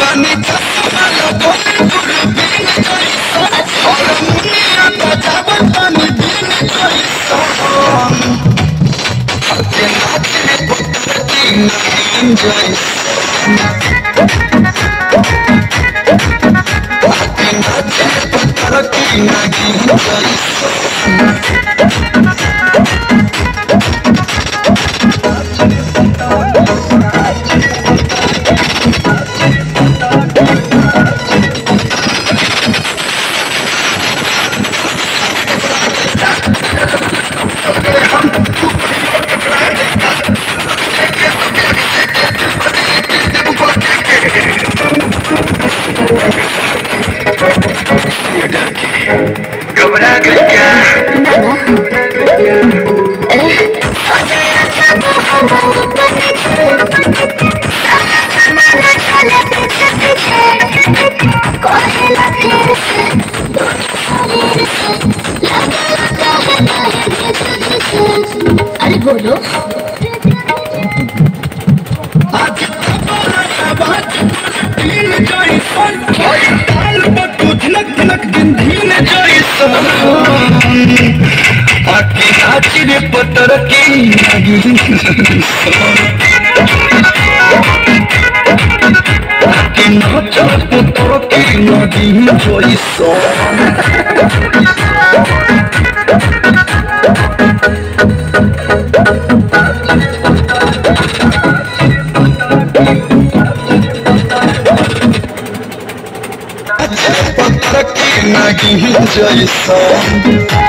बनी मुनिया बजावत बनी बीन जइसन के गई क्या अरे बोलो आज आवाज़ दिन जइसन और ताल बटू धनक धनक दिन धीन जइसन आके नाची रे पतर की। नगीन आके नाच पतर